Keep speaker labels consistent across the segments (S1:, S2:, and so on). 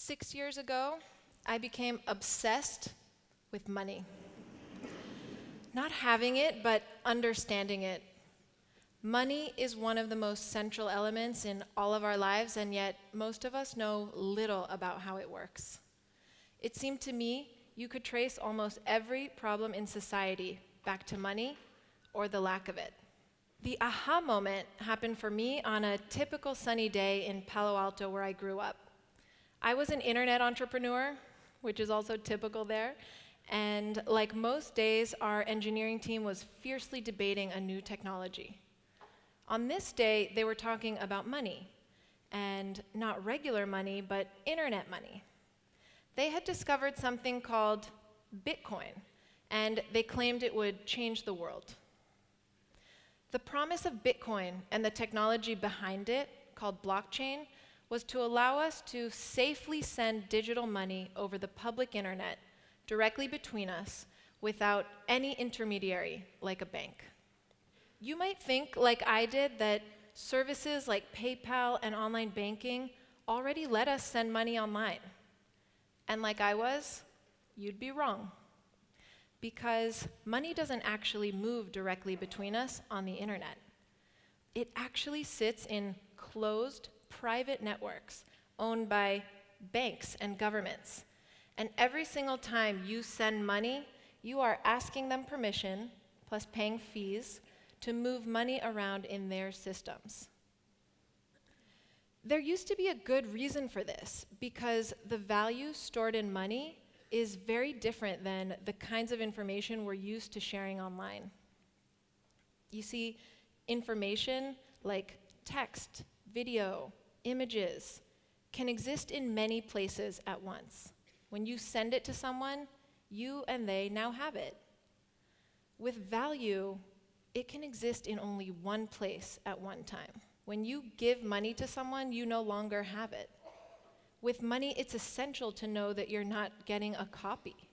S1: Six years ago, I became obsessed with money. Not having it, but understanding it. Money is one of the most central elements in all of our lives, and yet most of us know little about how it works. It seemed to me you could trace almost every problem in society back to money or the lack of it. The aha moment happened for me on a typical sunny day in Palo Alto, where I grew up. I was an internet entrepreneur, which is also typical there, and like most days, our engineering team was fiercely debating a new technology. On this day, they were talking about money, and not regular money, but internet money. They had discovered something called Bitcoin, and they claimed it would change the world. The promise of Bitcoin and the technology behind it, called blockchain, was to allow us to safely send digital money over the public internet directly between us without any intermediary like a bank. You might think, like I did, that services like PayPal and online banking already let us send money online. And like I was, you'd be wrong because money doesn't actually move directly between us on the internet. It actually sits in closed, private networks owned by banks and governments. And every single time you send money, you are asking them permission, plus paying fees, to move money around in their systems. There used to be a good reason for this because the value stored in money is very different than the kinds of information we're used to sharing online. You see, information like text, video, images can exist in many places at once. When you send it to someone, you and they now have it. With value, it can exist in only one place at one time. When you give money to someone, you no longer have it. With money, it's essential to know that you're not getting a copy.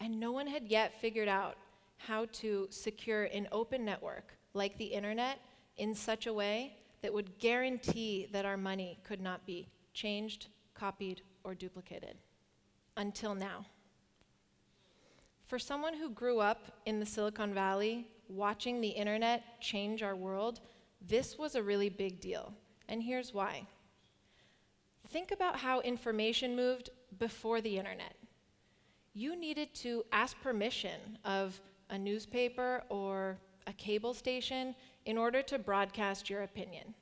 S1: And no one had yet figured out how to secure an open network like the internet in such a way that would guarantee that our money could not be changed, copied, or duplicated. Until now. For someone who grew up in the Silicon Valley, watching the internet change our world, this was a really big deal. And here's why. Think about how information moved before the internet. You needed to ask permission of a newspaper or a cable station in order to broadcast your opinion.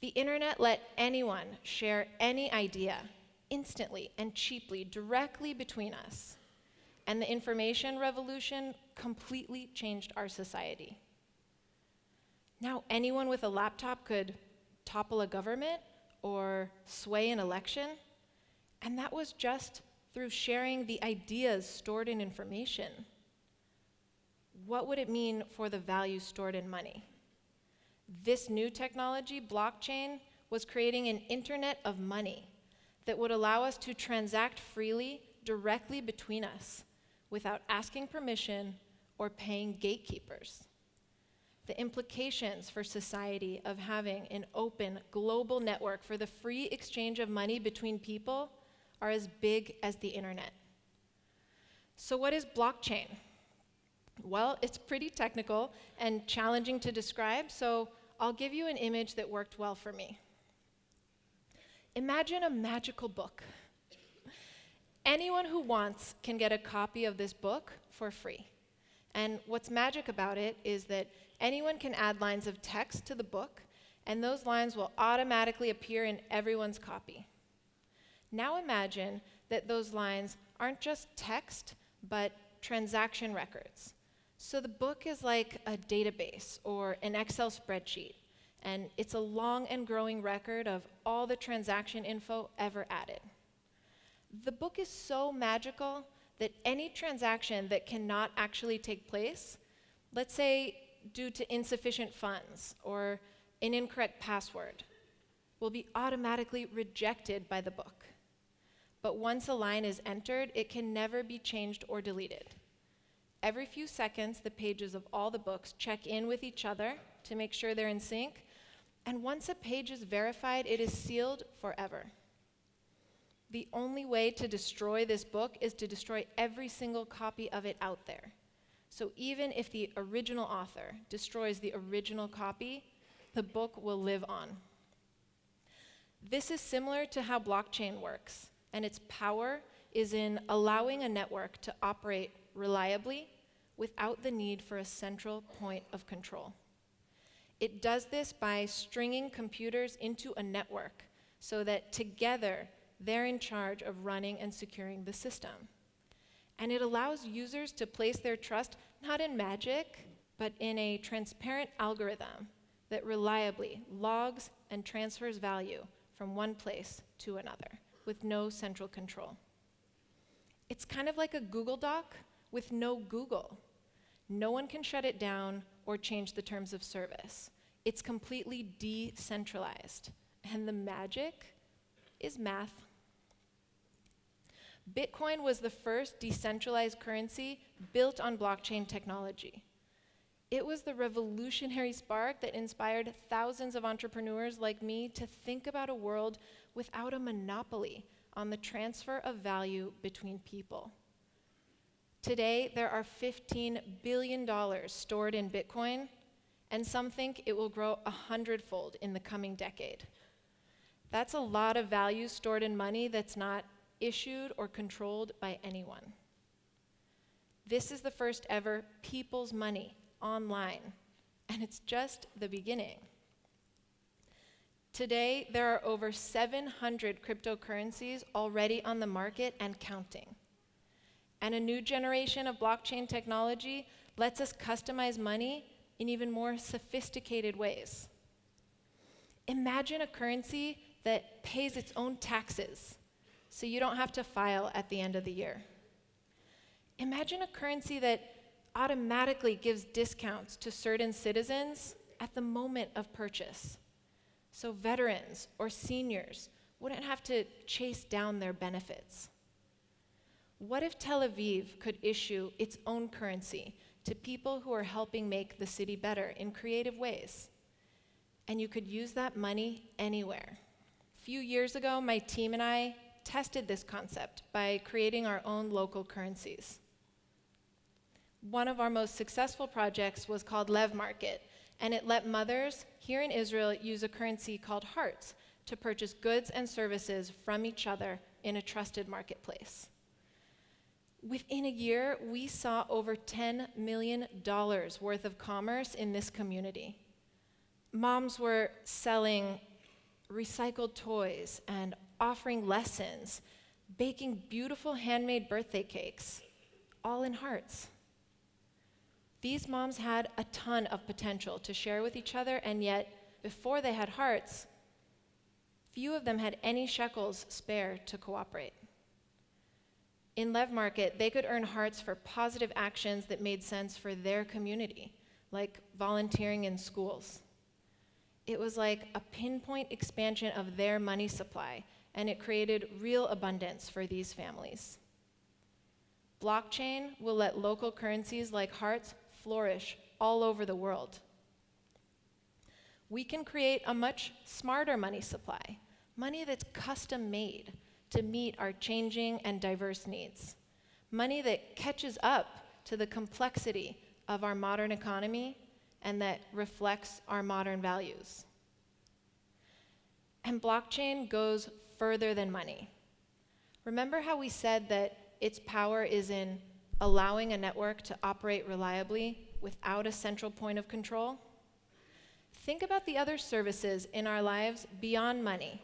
S1: The internet let anyone share any idea instantly and cheaply directly between us. And the information revolution completely changed our society. Now, anyone with a laptop could topple a government or sway an election. And that was just through sharing the ideas stored in information. What would it mean for the value stored in money? This new technology, blockchain, was creating an internet of money that would allow us to transact freely directly between us without asking permission or paying gatekeepers the implications for society of having an open global network for the free exchange of money between people are as big as the internet. So, what is blockchain? Well, it's pretty technical and challenging to describe, so I'll give you an image that worked well for me. Imagine a magical book. Anyone who wants can get a copy of this book for free. And what's magic about it is that anyone can add lines of text to the book, and those lines will automatically appear in everyone's copy. Now imagine that those lines aren't just text, but transaction records. So the book is like a database or an Excel spreadsheet, and it's a long and growing record of all the transaction info ever added. The book is so magical that any transaction that cannot actually take place, let's say due to insufficient funds or an incorrect password, will be automatically rejected by the book. But once a line is entered, it can never be changed or deleted. Every few seconds, the pages of all the books check in with each other to make sure they're in sync. And once a page is verified, it is sealed forever. The only way to destroy this book is to destroy every single copy of it out there. So even if the original author destroys the original copy, the book will live on. This is similar to how blockchain works, and its power is in allowing a network to operate reliably without the need for a central point of control. It does this by stringing computers into a network so that together they're in charge of running and securing the system. And it allows users to place their trust not in magic, but in a transparent algorithm that reliably logs and transfers value from one place to another with no central control. It's kind of like a Google Doc with no Google. No one can shut it down or change the terms of service. It's completely decentralized. And the magic is math. Bitcoin was the first decentralized currency built on blockchain technology. It was the revolutionary spark that inspired thousands of entrepreneurs like me to think about a world without a monopoly on the transfer of value between people. Today, there are $15 billion stored in Bitcoin, and some think it will grow a hundredfold in the coming decade. That's a lot of value stored in money that's not issued or controlled by anyone. This is the first ever people's money online, and it's just the beginning. Today, there are over 700 cryptocurrencies already on the market and counting. And a new generation of blockchain technology lets us customize money in even more sophisticated ways. Imagine a currency that pays its own taxes so you don't have to file at the end of the year. Imagine a currency that automatically gives discounts to certain citizens at the moment of purchase. So veterans or seniors wouldn't have to chase down their benefits. What if Tel Aviv could issue its own currency to people who are helping make the city better in creative ways? And you could use that money anywhere. A few years ago, my team and I tested this concept by creating our own local currencies. One of our most successful projects was called Lev Market, and it let mothers here in Israel use a currency called hearts to purchase goods and services from each other in a trusted marketplace. Within a year, we saw over $10 million worth of commerce in this community. Moms were selling recycled toys and offering lessons, baking beautiful handmade birthday cakes, all in hearts. These moms had a ton of potential to share with each other, and yet, before they had hearts, few of them had any shekels spare to cooperate. In Lev Market, they could earn hearts for positive actions that made sense for their community, like volunteering in schools. It was like a pinpoint expansion of their money supply, and it created real abundance for these families. Blockchain will let local currencies like hearts flourish all over the world. We can create a much smarter money supply, money that's custom made to meet our changing and diverse needs, money that catches up to the complexity of our modern economy and that reflects our modern values. And blockchain goes further than money. Remember how we said that its power is in allowing a network to operate reliably without a central point of control? Think about the other services in our lives beyond money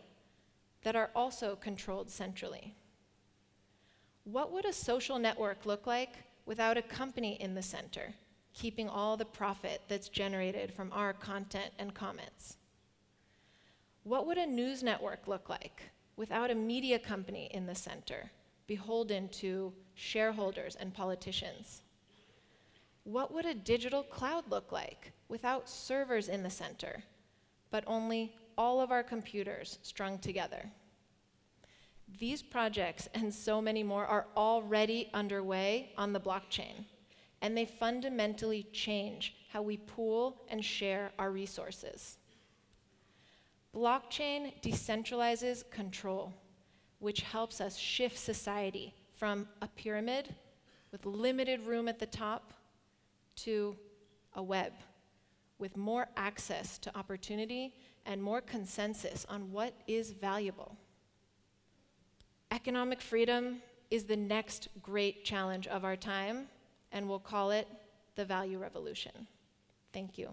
S1: that are also controlled centrally. What would a social network look like without a company in the center, keeping all the profit that's generated from our content and comments? What would a news network look like without a media company in the center, beholden to shareholders and politicians? What would a digital cloud look like without servers in the center, but only all of our computers strung together? These projects and so many more are already underway on the blockchain, and they fundamentally change how we pool and share our resources. Blockchain decentralizes control which helps us shift society from a pyramid with limited room at the top to a web with more access to opportunity and more consensus on what is valuable. Economic freedom is the next great challenge of our time, and we'll call it the value revolution. Thank you.